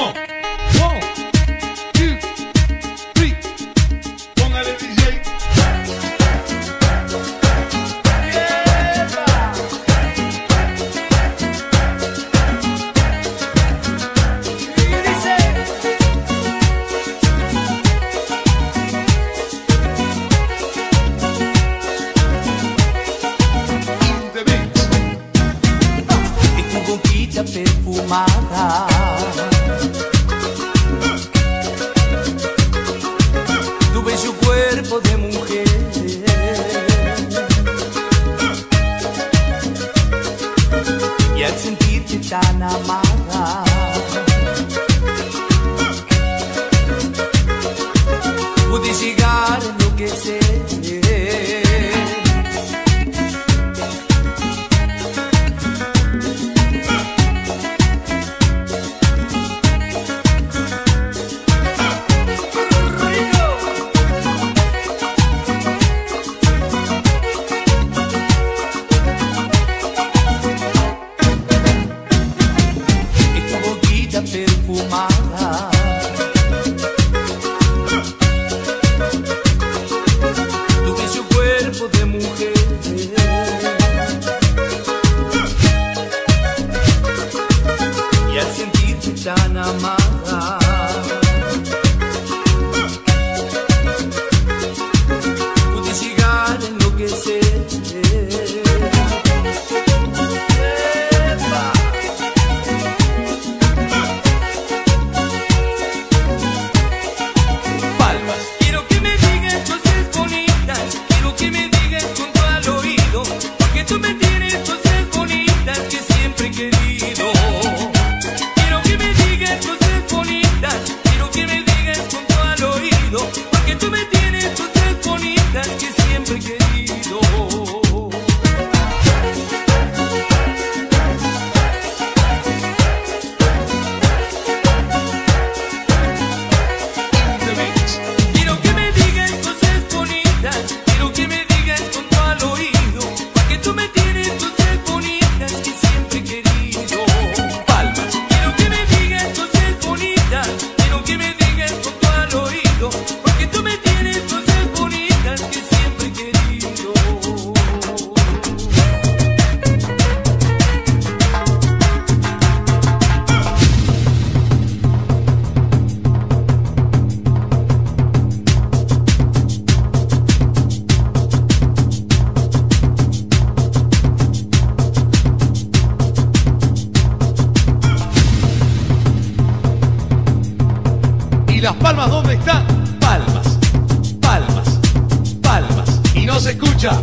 on. Shana Ma. perfumada. Tuve su cuerpo de mujer. Y al sentirte tan amada. Las Palmas, ¿dónde está? Palmas, palmas, palmas. Y no se escucha.